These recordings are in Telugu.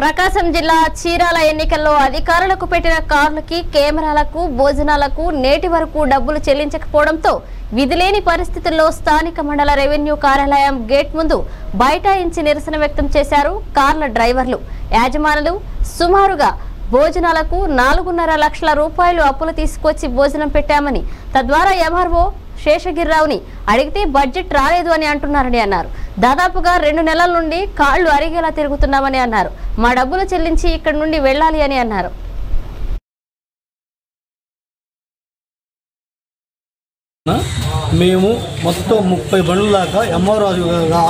ప్రకాశం జిల్లా చీరాల ఎన్నికల్లో అధికారులకు పెట్టిన కార్లకి కెమెరాలకు భోజనాలకు నేటి వరకు డబ్బులు చెల్లించకపోవడంతో విధిలేని పరిస్థితుల్లో స్థానిక మండల రెవెన్యూ కార్యాలయం గేట్ ముందు బైఠాయించి నిరసన వ్యక్తం చేశారు కార్ల డ్రైవర్లు. యాజమానులు సుమారుగా భోజనాలకు నాలుగున్నర లక్షల రూపాయలు అప్పులు తీసుకొచ్చి భోజనం పెట్టామని తద్వారా ఎంఆర్ఓ శేషగిరిరావుని అడిగితే బడ్జెట్ రాలేదు అని అంటున్నారని అన్నారు. దాదాపుగా రెండు నెలల నుండి కాళ్ళు అరిగేలా తిరుగుతున్నామని అన్నారు. మా డబ్బులు చెల్లించి ఇక్కడ నుండి వెళ్ళాలి అని అన్నారు. మేము మొత్తం ముప్పై బండ్ల దాకా ఎంఆర్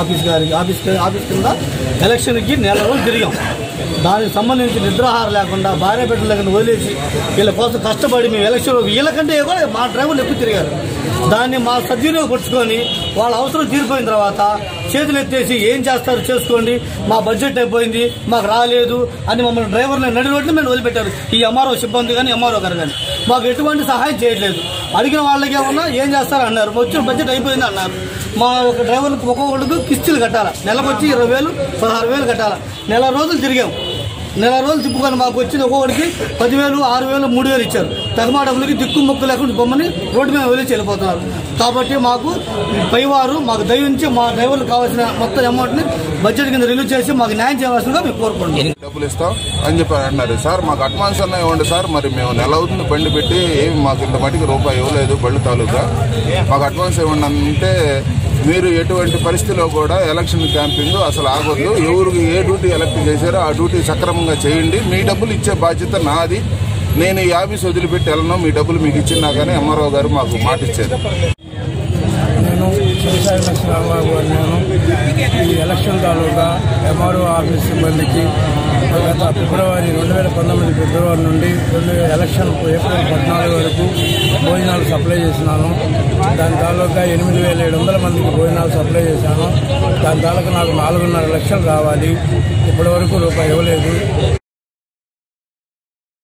ఆఫీస్ గారి ఆఫీస్ ఆఫీస్ కింద ఎలక్షన్కి నెల రోజులు తిరిగాం. దానికి సంబంధించి నిద్రాహార లేకుండా భార్య బిడ్డలు లేకుండా వదిలేసి వీళ్ళ కోసం కష్టపడి మేము ఎలక్షన్ వీళ్ళకంటే కూడా మా డ్రైవర్లు ఎక్కువ తిరిగారు? దాన్ని మా సద్వినియోగపరుచుకొని వాళ్ళ అవసరం తీరిపోయిన తర్వాత చేతులు ఎత్తేసి ఏం చేస్తారు చేసుకోండి మా బడ్జెట్ అయిపోయింది మాకు రాలేదు అని మమ్మల్ని డ్రైవర్ని నడి రోడ్లు మేము వదిలిపెట్టారు. ఈ ఎంఆర్ఓ సిబ్బంది కానీ ఎంఆర్ఓ గారు కానీ. మాకు ఎటువంటి సహాయం చేయట్లేదు. అడిగిన వాళ్ళకి ఏమన్నా ఏం చేస్తారు అన్నారు. వచ్చిన బడ్జెట్ అయిపోయింది అన్నారు. మా ఒక డ్రైవర్లకు ఒక్కొక్కడికి కిస్తులు కట్టాలి. నెలకు వచ్చి ఇరవై వేలు పదహారు వేలు కట్టాలి. నెల రోజులు తిరిగాం. నెల రోజులు తిప్పుకొని మాకు వచ్చింది ఒక్కొక్కడికి పదివేలు ఆరు వేలు మూడు వేలు ఇచ్చారు. తగమా డబ్బులకి దిక్కు మొక్కు లేకుండా బొమ్మని రోడ్డు మీద వదిలేసి వెళ్ళిపోతున్నారు. కాబట్టి మాకు పైవారు మాకు దయించి మా డ్రైవర్లు కావాల్సిన మొత్తం అమౌంట్ని బడ్జెట్ కింద రిలీజ్ చేసి మాకు న్యాయం చేయవలసిందిగా మేము కోరుకుంటున్నాం. డబ్బులు ఇస్తాం అని చెప్పి అన్నారు. సార్ మాకు అడ్వాన్స్ అన్న ఇవ్వండి సార్. మరి మేము నెల అవుతుంది బండి పెట్టి ఏమి మాకు ఇంత మటుకు రూపాయి ఇవ్వలేదు బళ్ళు తాలూకా. మాకు అడ్వాన్స్ ఇవ్వండి అంటే మీరు ఎటువంటి పరిస్థితిలో కూడా ఎలక్షన్ క్యాంపింగ్ అసలు ఆగొద్దు. ఎవరికి ఏ డ్యూటీ ఎలక్ట్ చేశారో ఆ డ్యూటీ సక్రమంగా చేయండి. మీ డబ్బులు ఇచ్చే బాధ్యత నాది. నేను ఈ ఆఫీస్ వదిలిపెట్టి వెళ్ళను. మీ డబ్బులు మీకు ఇచ్చినా కానీ ఎంఆర్ఓ గారు మాకు మాట ఇచ్చారు నేను శివసాయి గారు నేను ఈ ఎలక్షన్ తాలూకా ఎంఆర్ఓ ఆఫీస్ సిబ్బందికి గత ఫిబ్రవరి రెండు వేల పంతొమ్మిది ఫిబ్రవరి నుండి రెండు ఎలక్షన్ ఏప్రిల్ పద్నాలుగు వరకు భోజనాలు సప్లై చేసినాను. దాని తాలూకా ఎనిమిది వేల ఏడు వందల మందికి భోజనాలు సప్లై చేశాను. దాని తాలూకా నాకు నాలుగున్నర లక్షలు రావాలి. ఇప్పటివరకు రూపాయి ఇవ్వలేదు.